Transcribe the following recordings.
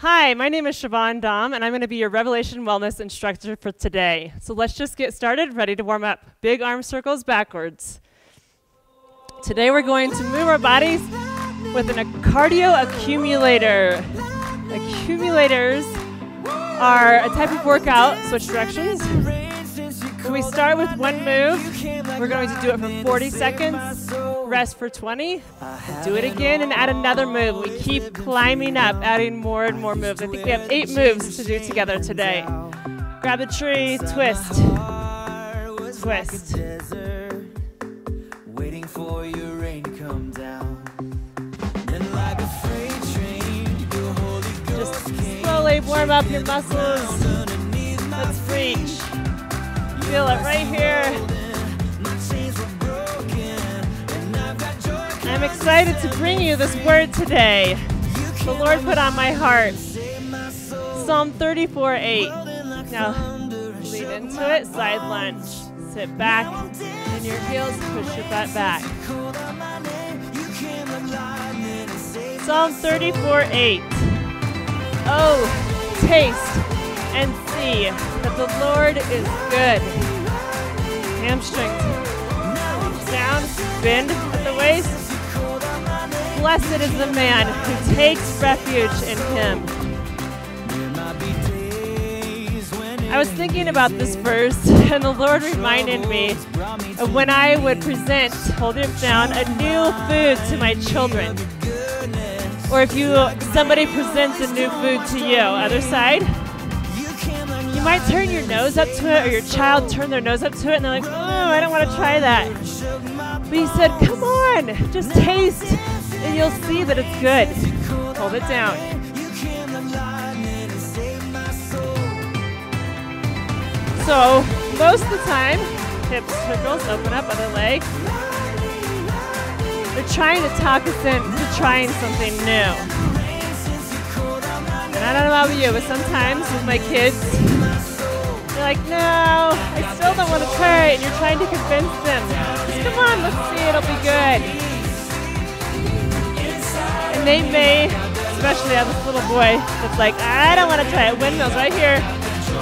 Hi, my name is Chivonne Daum, and I'm going to be your Revelation Wellness instructor for today. So let's just get started, ready to warm up. Big arm circles backwards. Today we're going to move our bodies with an, a cardio accumulator. Accumulators are a type of workout, switch directions. So we start with one move. We're going to do it for 40 seconds, rest for 20, do it again, and add another move. We keep climbing up, adding more and more moves. I think we have eight moves to do together today. Grab the tree, twist, twist. Waiting for your rain to come down. Just slowly warm up your muscles. Let's reach. Feel it right here. I'm excited to bring you this word today. The Lord put on my heart. Psalm 34 8. Now, lean into it, side lunge. Sit back, in your heels, push your butt back. Psalm 34 8. Oh, taste and see that the Lord is good. Hamstrings down, bend at the waist. Blessed is the man who takes refuge in him. I was thinking about this verse, and the Lord reminded me of when I would present, hold it down, a new food to my children. Or if you somebody presents a new food to you, other side, might turn your nose up to it, or your child turn their nose up to it, and they're like, "Oh, I don't want to try that." But he said, "Come on, just taste, and you'll see that it's good." Hold it down. So most of the time, hips, circles, open up, other leg. They're trying to talk us into trying something new. And I don't know about you, but sometimes with my kids, like, no, I still don't want to try. And you're trying to convince them. Just come on, let's see, it'll be good. And they may, especially have this little boy that's like, I don't want to try it. Windmills right here.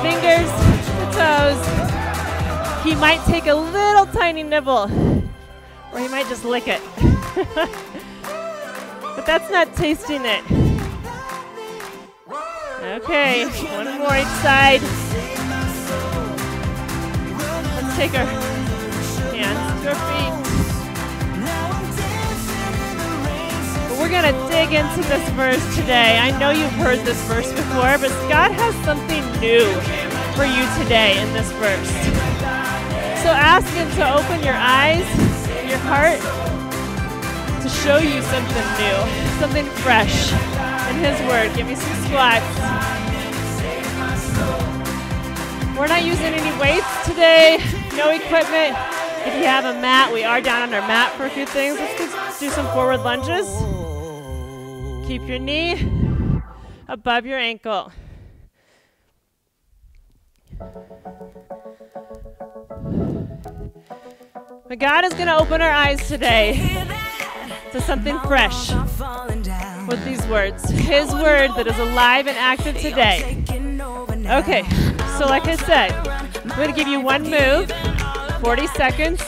Fingers to toes. He might take a little tiny nibble, or he might just lick it. but that's not tasting it. Okay, one more each side. Take our hands to our feet. But we're going to dig into this verse today. I know you've heard this verse before, but God has something new for you today in this verse. So ask Him to open your eyes, your heart, to show you something new, something fresh in His Word. Give me some squats. We're not using any weights today, no equipment. If you have a mat, we are down on our mat for a few things. Let's do some forward lunges. Keep your knee above your ankle. But God is going to open our eyes today to something fresh with these words. His word that is alive and active today. Okay, so like I said, I'm going to give you one move, 40 seconds,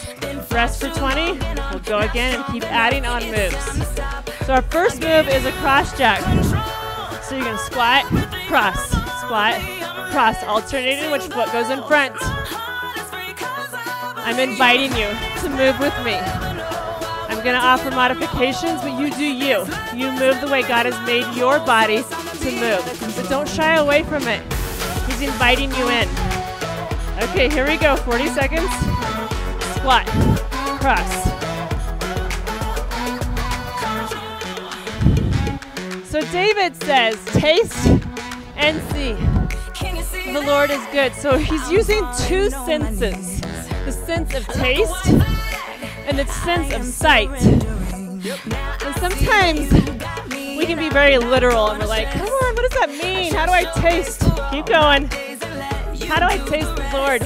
rest for 20. We'll go again and keep adding on moves. So our first move is a cross jack. So you're going to squat, cross, squat, cross, alternating which foot goes in front. I'm inviting you to move with me. I'm going to offer modifications, but you do you. You move the way God has made your body to move. But don't shy away from it. He's inviting you in. Okay, here we go. 40 seconds. Squat. Cross. So David says, taste and see. The Lord is good. So he's using two senses the sense of taste and the sense of sight. And sometimes we can be very literal and we're like, come on, what does that mean? How do I taste? Keep going. How do I taste the Lord?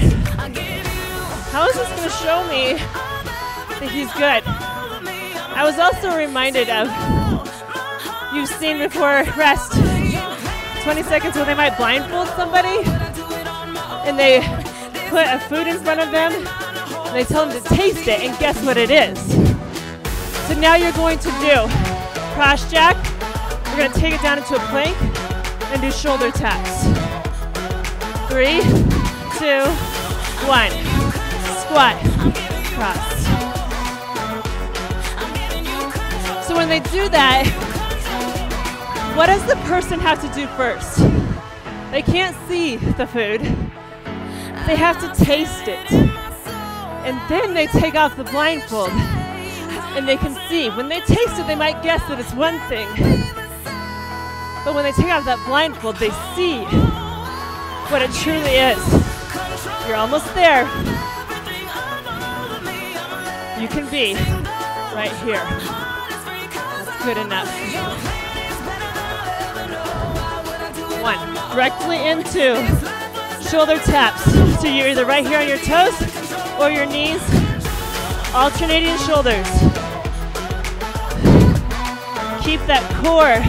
How is this going to show me that He's good? I was also reminded of, you've seen before, rest. 20 seconds where they might blindfold somebody and they put a food in front of them and they tell them to taste it and guess what it is. So now you're going to do cross jack. We're going to take it down into a plank and do shoulder taps. Three, two, one. Squat, cross. So when they do that, what does the person have to do first? They can't see the food. They have to taste it. And then they take off the blindfold and they can see. When they taste it, they might guess that it's one thing. But when they take off that blindfold, they see what it truly is. You're almost there. You can be right here That's good enough. One, directly into shoulder taps. So you're either right here on your toes or your knees, alternating shoulders. Keep that core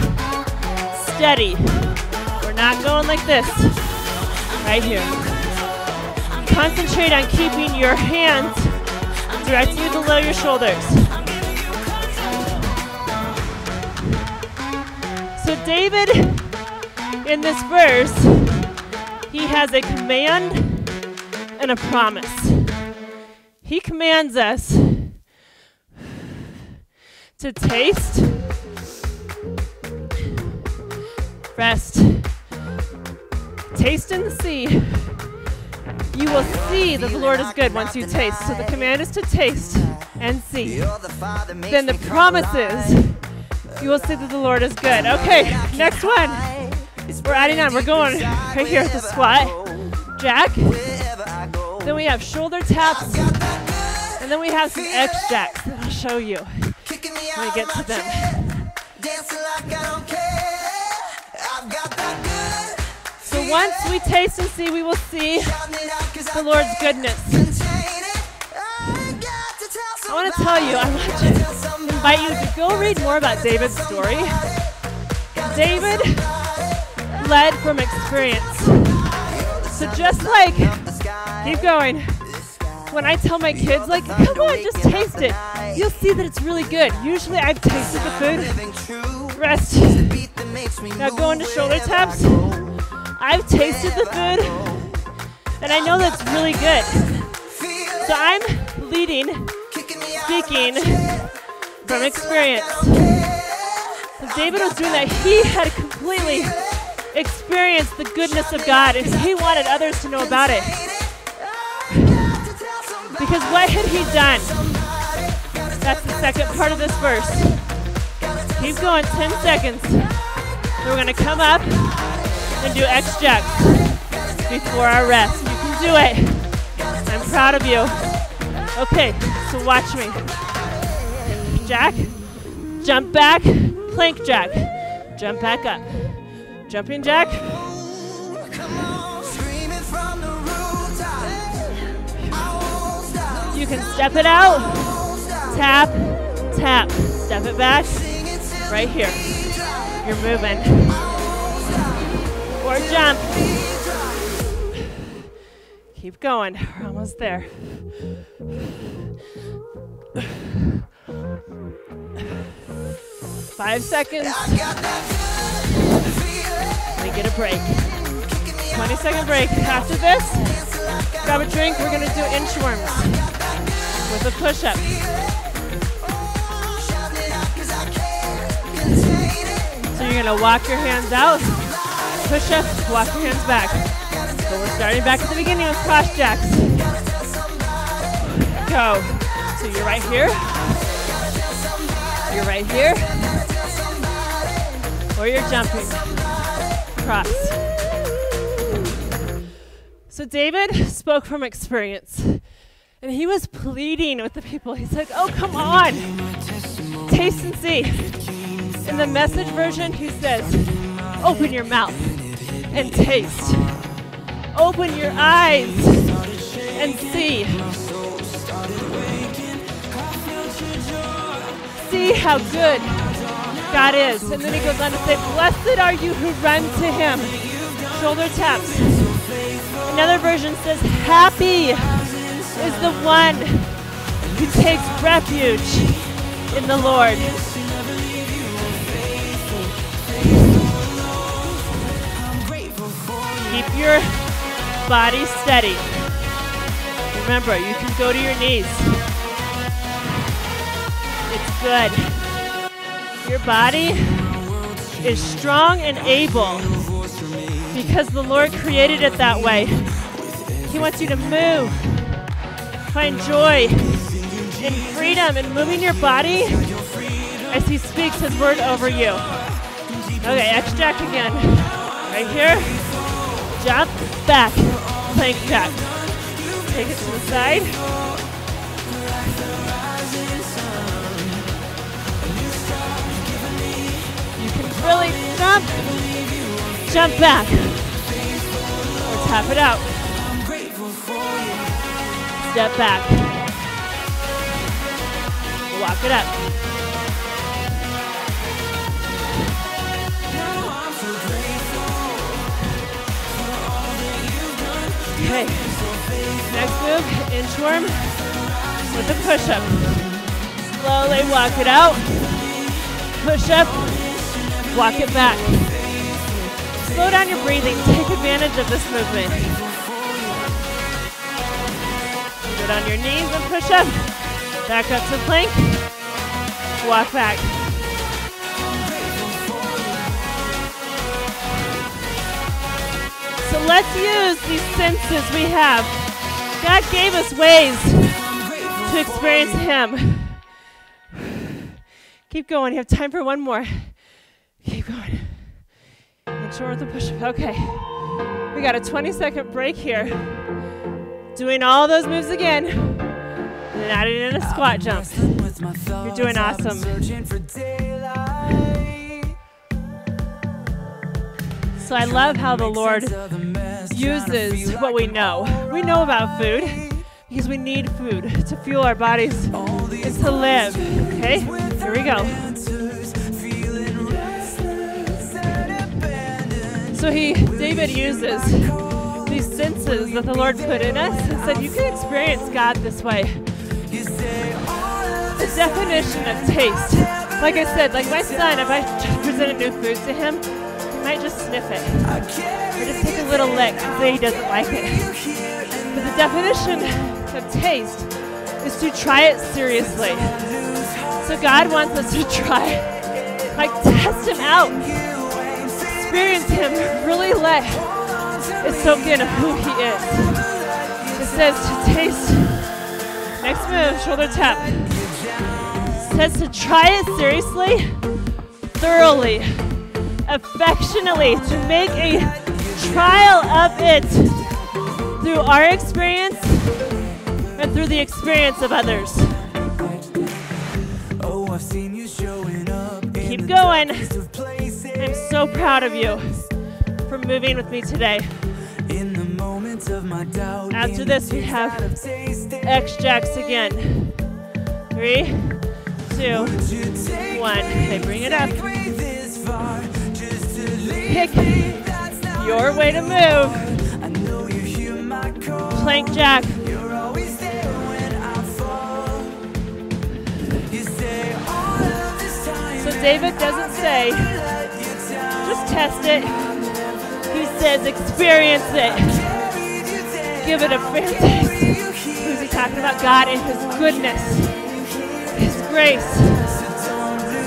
steady. We're not going like this. Right here. Concentrate on keeping your hands directly below your shoulders. So David, in this verse, he has a command and a promise. He commands us to taste, rest, taste and see. You will see that the Lord is good once you taste. So the command is to taste and see. Then the promise is you will see that the Lord is good. Okay, next one. We're adding on. We're going right here at the squat. Jack. Then we have shoulder taps. And then we have some X jacks that I'll show you when we get to them. Once we taste and see, we will see the Lord's goodness. I want to tell you, I want you invite you to go read more about David's story. David led from experience. So just like, keep going. When I tell my kids, like, come on, just taste it, you'll see that it's really good. Usually I've tasted the food. Rest. Now go into shoulder taps. I've tasted the food, and I know that's really good. So I'm leading, speaking, from experience. David was doing that. He had completely experienced the goodness of God and he wanted others to know about it. Because what had he done? That's the second part of this verse. Keep going 10 seconds. We're going to come up and do X jacks before our rest. You can do it. I'm proud of you. Okay, so watch me jack, jump back, plank jack, jump back up, jumping jack. You can step it out, tap, tap, step it back, right here. You're moving. Or jump. Keep going, we're almost there. Five seconds. We get a break. 20 second break. After this, grab a drink. We're going to do inchworms with a push up. So you're going to walk your hands out, push up, walk your hands back. So we're starting back at the beginning with cross jacks. Go. So you're right here. You're right here. Or you're jumping. Cross. So David spoke from experience. And he was pleading with the people. He said, Oh, come on. Taste and see. In the message version, he says, Open your mouth and taste. Open your eyes and see. See how good God is. And then he goes on to say, Blessed are you who run to him. Shoulder taps. Another version says, Happy is the one who takes refuge in the Lord. Keep your body steady. Remember, you can go to your knees. It's good. Your body is strong and able because the Lord created it that way. He wants you to move, find joy and freedom in moving your body as He speaks His word over you. Okay, jack again. Right here. Jump, back, plank jack. Take it to the side. You can really jump, jump back. Or tap it out. Step back. Walk it up. Okay. Next move, inchworm with a push-up. Slowly walk it out. Push up, walk it back. Slow down your breathing. Take advantage of this movement. Get on your knees and push up. Back up to plank. Walk back. So let's use these senses we have. God gave us ways to experience Him. Keep going. You have time for one more. Keep going. Make sure the push up. Okay. We got a 20 second break here. Doing all those moves again. And adding in a squat jump. You're doing awesome. So I love how the Lord uses what we know. We know about food because we need food to fuel our bodies and to live. Okay, here we go. So he, David uses these senses that the Lord put in us and said, You can experience God this way. The definition of taste. Like I said, like my son, if I presented new food to him, just sniff it. Or just take a little lick and say he doesn't like it. But the definition of taste is to try it seriously. So God wants us to try. Like test him out. Experience him. Really let it soak in of who he is. It says to taste. Next move, shoulder tap. It says to try it seriously, thoroughly affectionately to make a trial of it through our experience and through the experience of others. Keep going. I'm so proud of you for moving with me today. After this, we have X jacks again. Three, two, one. Okay, bring it up pick your way to move. Plank jack. So David doesn't say, just test it. He says, experience it. Give it a fair taste. Who's he talking about? God and His goodness, His grace.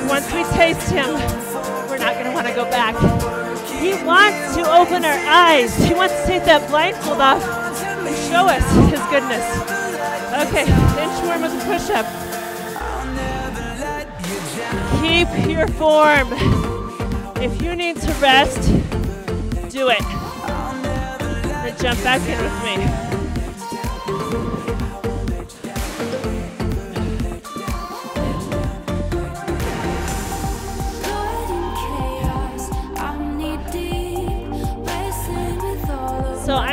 Once we taste Him, we're not going to want to go back. He wants to open our eyes. He wants to take that blindfold off and show us His goodness. Okay, inchworm with a push up. Keep your form. If you need to rest, do it. Then jump back in with me.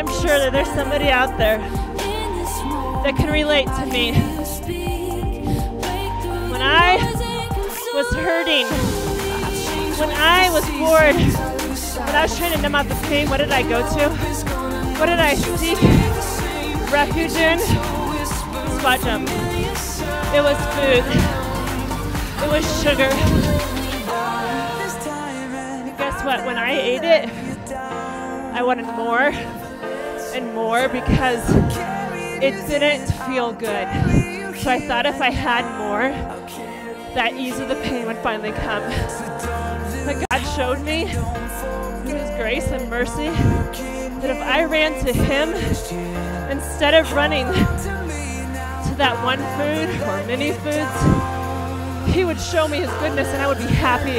I'm sure that there's somebody out there that can relate to me. When I was hurting When I was bored, when I was trying to numb out the pain, what did I go to? What did I seek refuge in? Squat jump. It was food. It was sugar. And guess what? When I ate it, I wanted more and more because it didn't feel good. So I thought if I had more, that ease of the pain would finally come. But God showed me through His grace and mercy that if I ran to Him instead of running to that one food or many foods, He would show me His goodness and I would be happy.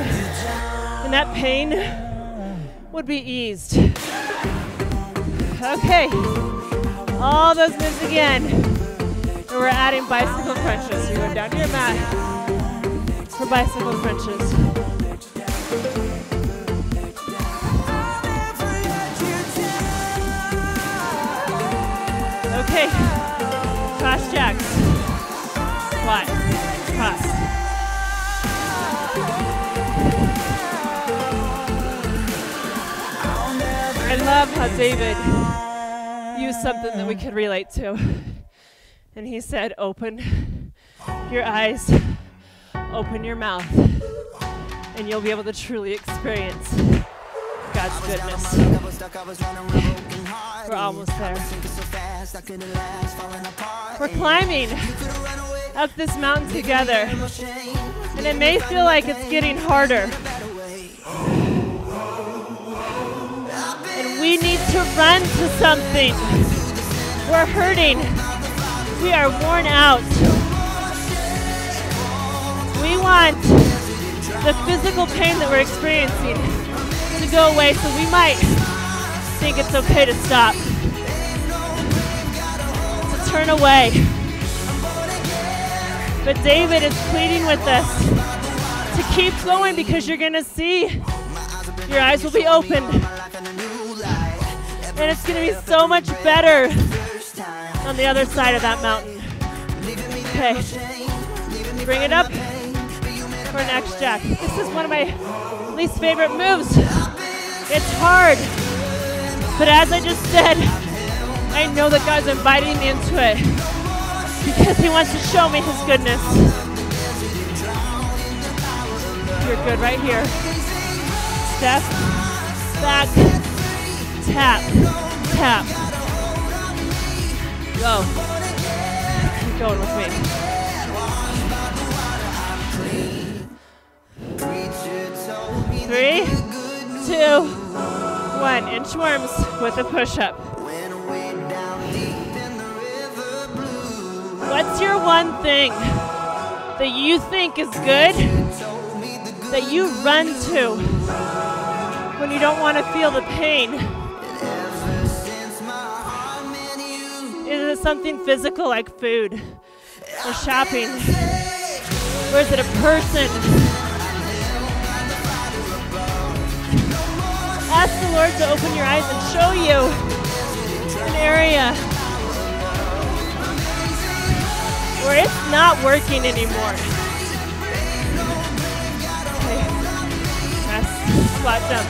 And that pain would be eased. Okay, all those moves again. And we're adding bicycle crunches. You're going down to your mat for bicycle crunches. Okay, cross jacks. Squat, cross. I love how David used something that we could relate to. And he said, Open your eyes, open your mouth, and you'll be able to truly experience God's goodness. We're almost there. We're climbing up this mountain together, and it may feel like it's getting harder. We need to run to something. We're hurting. We are worn out. We want the physical pain that we're experiencing to go away so we might think it's okay to stop, to turn away. But David is pleading with us to keep going because you're going to see your eyes will be opened. And it's going to be so much better on the other side of that mountain. Okay. Bring it up for an X jack. This is one of my least favorite moves. It's hard. But as I just said, I know that God's inviting me into it because He wants to show me His goodness. You're good right here. Step, back, tap, tap. Go. Keep going with me. Three, two, one. Inchworms with a push up. What's your one thing that you think is good that you run to when you don't want to feel the pain? It something physical like food or shopping? Or is it a person? Ask the Lord to open your eyes and show you an area where it's not working anymore. Okay. Press, squat jump.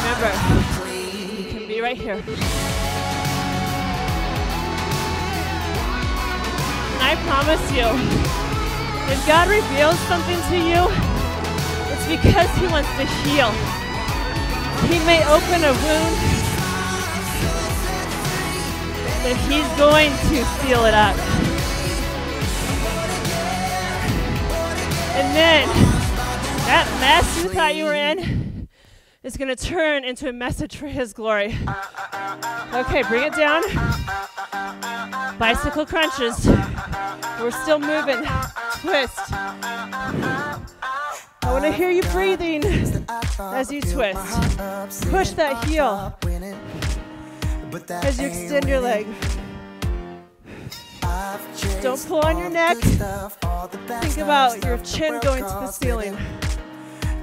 Remember, right here. And I promise you, if God reveals something to you, it's because He wants to heal. He may open a wound, but He's going to seal it up. And then that mess you thought you were in is going to turn into a message for His glory. Okay, bring it down. Bicycle crunches. We're still moving. Twist. I want to hear you breathing as you twist. Push that heel as you extend your leg. Don't pull on your neck. Think about your chin going to the ceiling.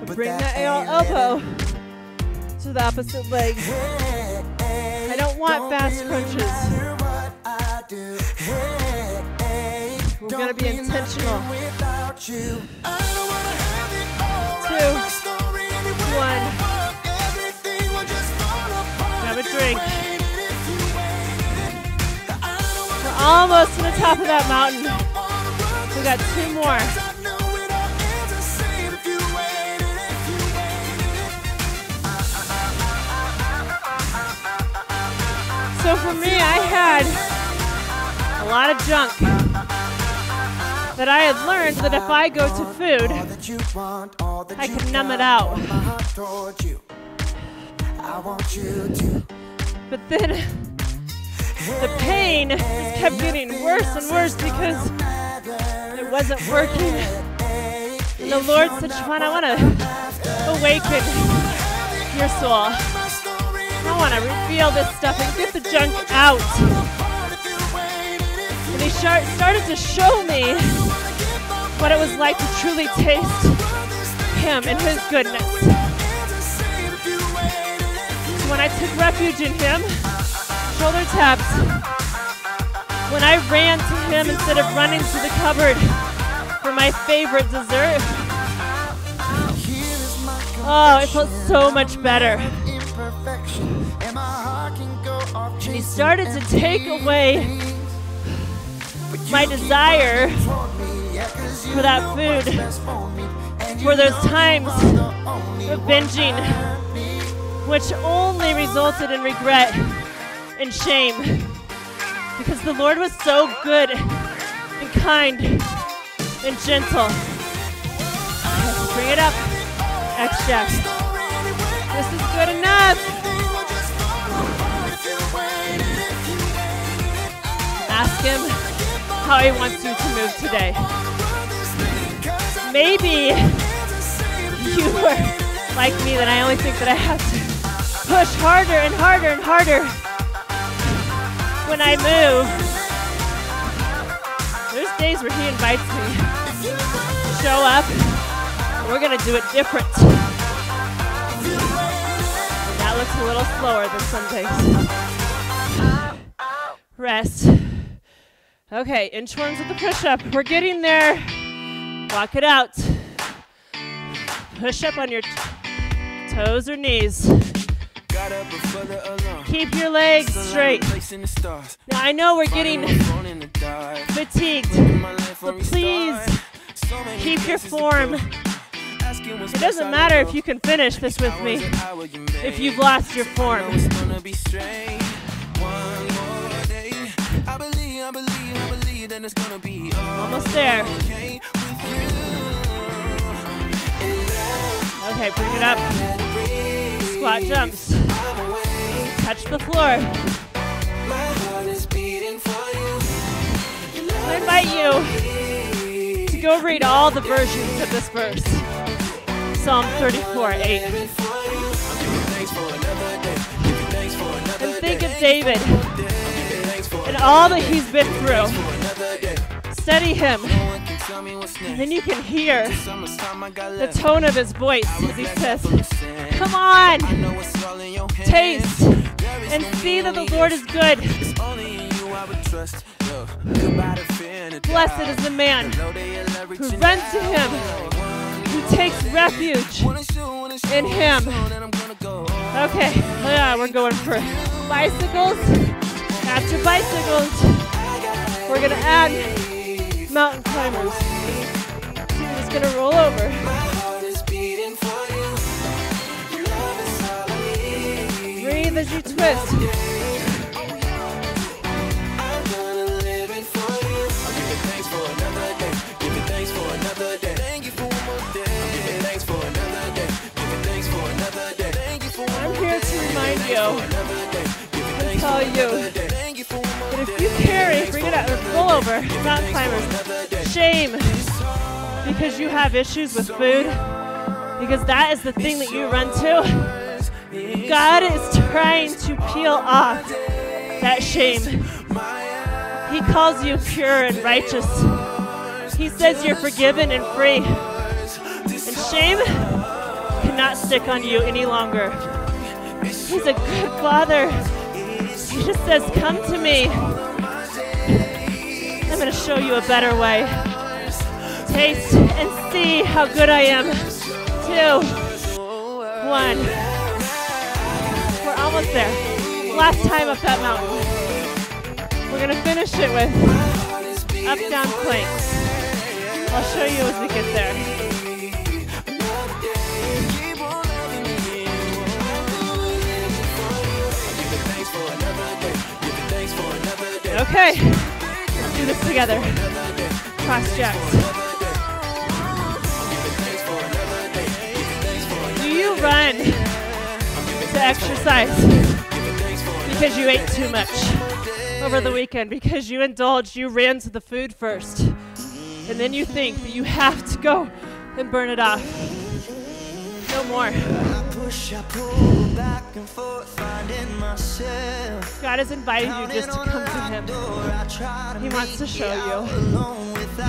Bring that elbow to the opposite leg. I don't want fast crunches. We're going to be intentional. Two, one. Grab a drink. We're almost to the top of that mountain. We got two more. So for me, I had a lot of junk that I had learned that if I go to food, I can numb it out. But then the pain just kept getting worse and worse because it wasn't working. And the Lord said, Chivonne, I want to awaken your soul. I want to reveal this stuff and get the junk out. And he started to show me what it was like to truly taste him and his goodness. When I took refuge in him, shoulder taps, when I ran to him instead of running to the cupboard for my favorite dessert, oh, it felt so much better. And he started to take away my desire for that food, for those times of binging, which only resulted in regret and shame. Because the Lord was so good and kind and gentle. Bring it up. Extra. This is good enough. Ask him how he wants you to move today. Maybe you are like me that I only think that I have to push harder and harder and harder when I move. There's days where he invites me to show up. We're to do it different. that looks a little slower than some days. Rest. Okay, inchworms with the push up. We're getting there. Walk it out. Push up on your toes or knees. Keep your legs straight. Now, I know we're getting fatigued, but please keep your form. It doesn't matter if you can finish this with me if you've lost your form. Almost there. Okay, bring it up. Squat jumps. Touch the floor. I invite you to go read all the versions of this verse. Psalm 34, 8. And think of David and all that he's been through. Study him. And then you can hear the tone of his voice as he says, Come on, taste and see that the Lord is good. Blessed is the man who runs to him, who takes refuge in him. Okay, yeah, we're going for bicycles. After bicycles, we're gonna add mountain climbers. So you're just gonna roll over. Breathe as you twist. I'm here to remind you and tell you if you carry, bring it out, pull over, mountain climbers, shame because you have issues with food, because that is the thing that you run to. God is trying to peel off that shame. He calls you pure and righteous. He says you're forgiven and free. And shame cannot stick on you any longer. He's a good father. He just says, Come to me. I'm going to show you a better way. Taste and see how good I am. Two, one. We're almost there. Last time up that mountain. We're going to finish it with up down planks. I'll show you as we get there. Okay, do this together. Cross jacks. Do you run to exercise because you ate too much over the weekend? Because you indulged, you ran to the food first, and then you think that you have to go and burn it off. No more. God has invited you just to come to Him. He wants to show you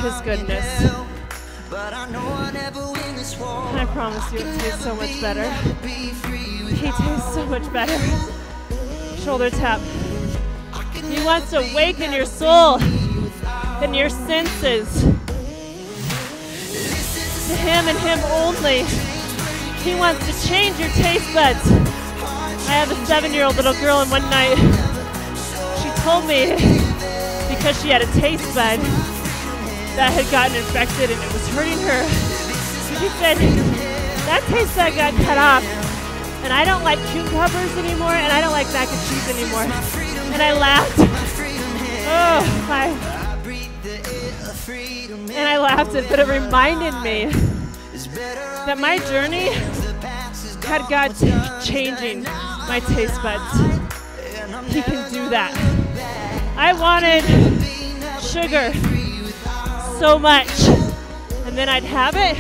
His goodness. And I promise you, it tastes so much better. He tastes so much better. Shoulder tap. He wants to awaken your soul and your senses to Him and Him only. He wants to change your taste buds. I have a seven year old little girl, and one night she told me because she had a taste bud that had gotten infected and it was hurting her. She said, That taste bud got cut off, and I don't like cucumbers anymore, and I don't like mac and cheese anymore. And I laughed. Oh, my. And I laughed, but it reminded me that my journey had God changing my taste buds. He can do that. I wanted sugar so much, and then I'd have it,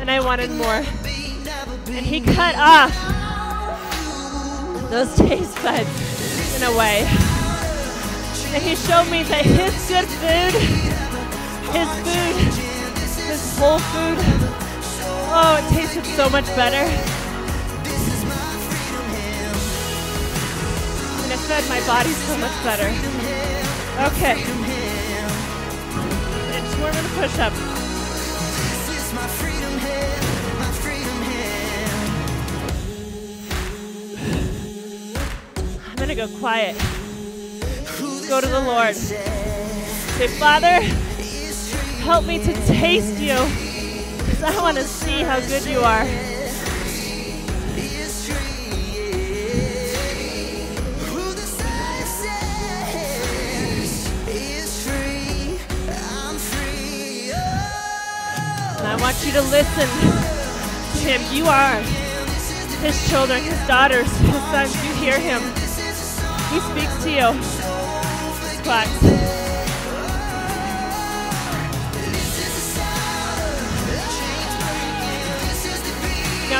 and I wanted more. And He cut off those taste buds in a way. And He showed me that His good food, His food, His whole food, Oh, it tasted so much better. And it fed my body so much better. Okay. Two more going to push up. I'm to go quiet. Go to the Lord. Say, Father, help me to taste you. I want to see how good you are. And I want you to listen to him. You are his children, his daughters, his sons. You hear him. He speaks to you. Squats.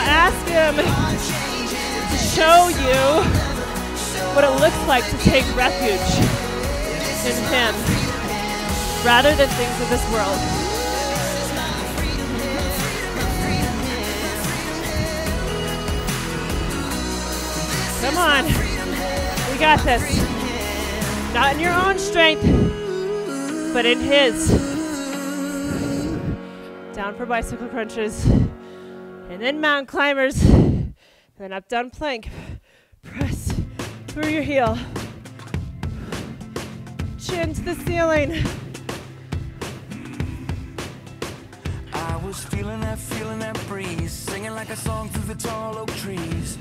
Ask Him to show you what it looks like to take refuge in Him rather than things of this world. Come on. We got this. Not in your own strength, but in His. Down for bicycle crunches and then mountain climbers, and then up down plank. Press through your heel. Chin to the ceiling. I was feeling that, feeling that breeze, singing like a song through the tall oak trees.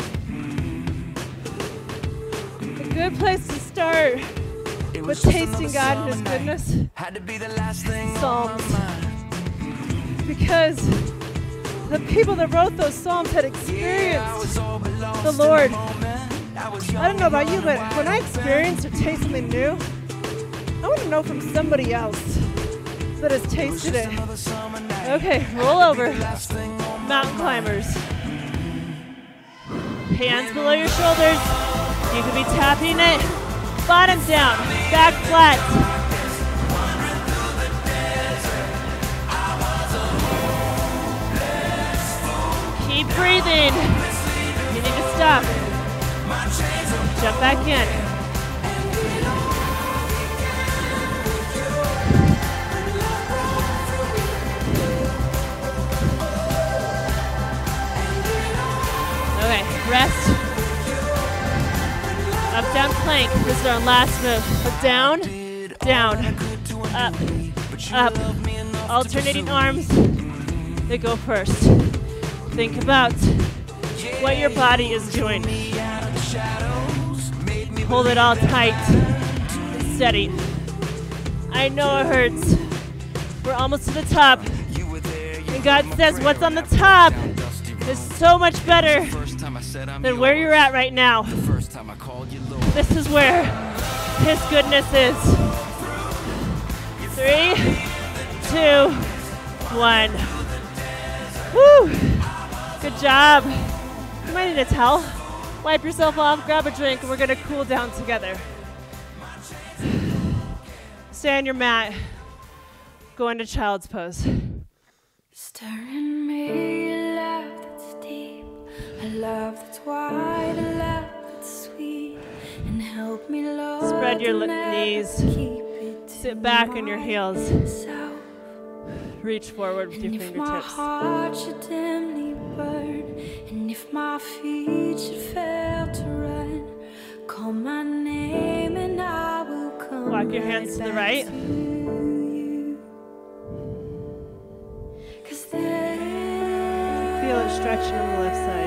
A good place to start with tasting God and His goodness. Had to be the last thing Psalms. Because the people that wrote those Psalms had experienced the Lord. I don't know about you, but when I experience or taste something new, I want to know from somebody else that has tasted it. Okay, roll over. Mountain climbers. Hands below your shoulders. You could be tapping it. Bottom down, back flat. You need to stop. Jump back in. Okay, rest. Up, down, plank. This is our last move. Up, down, down, up, up. Alternating arms that go first. Think about what your body is doing. Hold it all tight steady. I know it hurts. We're almost to the top. And God says what's on the top is so much better than where you're at right now. This is where His goodness is. Three, two, one. Woo! Good job. You might need a towel. Wipe yourself off, grab a drink, and we're gonna cool down together. Stay on your mat. Go into child's pose. Stirring me a love that's deep, a love that's wide, a love that's sweet, and help me, Lord. Spread your knees. Sit back on your heels. Reach forward with your And if my fingertips. heart should dimly burn, and if my feet should fail to run, call my name and I will come. Walk your hands to the right. to you. 'Cause there Feel it stretching on the left side.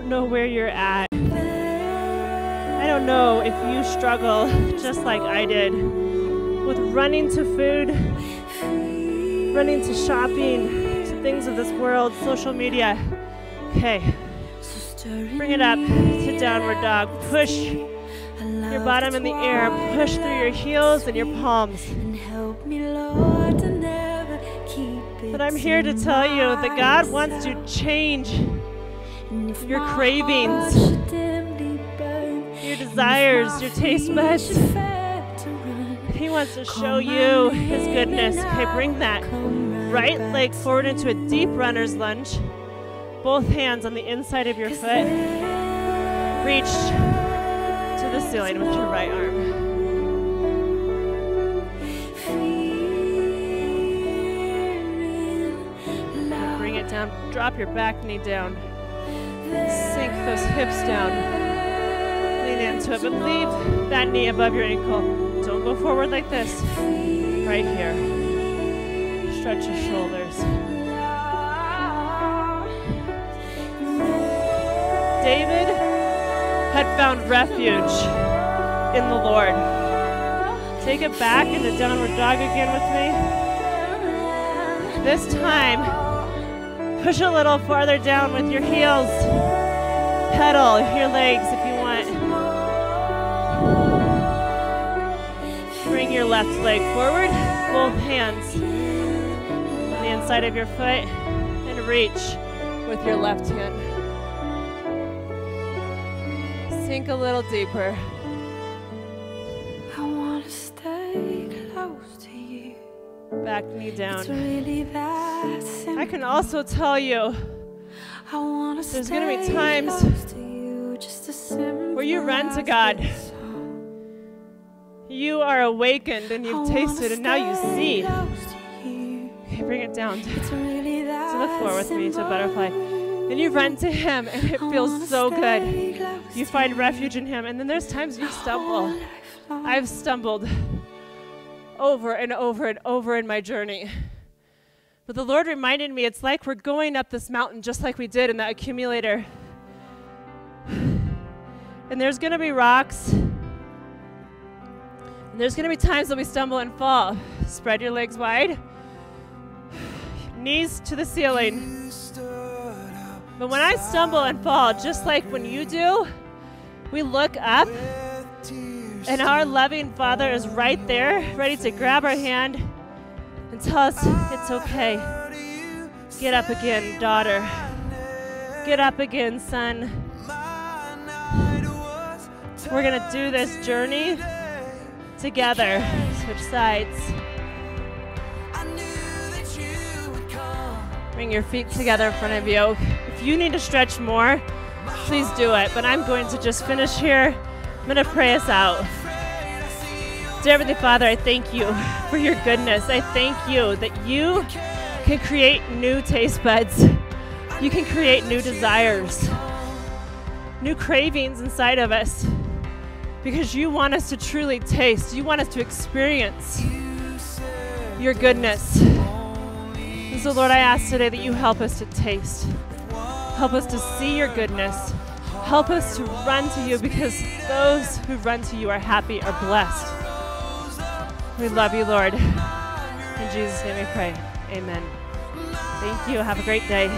Don't know where you're at. I don't know if you struggle just like I did with running to food, running to shopping, to things of this world, social media. Okay, bring it up to downward dog. Push your bottom in the air, push through your heels and your palms. But I'm here to tell you that God wants to change your cravings, heart should dimly burn, your desires, your taste buds. should fail to run, He wants to show you His goodness. Okay, bring that right leg forward into a deep runner's lunge. Both hands on the inside of your foot. Reach to the ceiling with your right arm. Bring it down. Drop your back knee down. Sink those hips down. Lean into it, but leave that knee above your ankle. Don't go forward like this. Right here. Stretch your shoulders. David had found refuge in the Lord. Take it back into downward dog again with me. This time, push a little farther down with your heels. Pedal your legs if you want. Bring your left leg forward, both hands on the inside of your foot, and reach with your left hand. Sink a little deeper. I wanna stay close to you. Back knee It's down. really that. I can also tell you There's gonna be stay times to you, just where you run to God. you are awakened and you've tasted and now you see. to. Okay, bring it down to really that the floor with me to a butterfly. And you run to Him and it feels so good. You find refuge in Him. And then there's times you stumble. I've stumbled over and over and over in my journey. But the Lord reminded me it's like we're going up this mountain just like we did in that accumulator. And there's going to be rocks. And there's going to be times that we stumble and fall. Spread your legs wide. Knees to the ceiling. But when I stumble and fall, just like when you do, we look up and our loving Father is right there, ready to grab our hand and tell us it's okay. Get up again, daughter. Get up again, son. We're going to do this journey together. Switch sides. Bring your feet together in front of you. If you need to stretch more, please do it. But I'm going to just finish here. I'm going to pray us out. Dear Heavenly Father, I thank you for your goodness. I thank you that you can create new taste buds. You can create new desires, new cravings inside of us because you want us to truly taste. You want us to experience your goodness. And so, Lord, I ask today that you help us to taste, help us to see your goodness, help us to run to you because those who run to you are happy, are blessed. We love you, Lord. In Jesus' name we pray. Amen. Thank you. Have a great day.